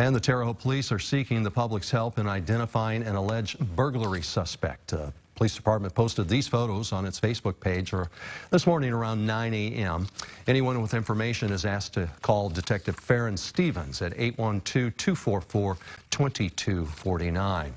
And the Terre Haute police are seeking the public's help in identifying an alleged burglary suspect. Uh, Police Department posted these photos on its Facebook page or this morning around 9 a.m. Anyone with information is asked to call Detective Farron Stevens at 812-244-2249.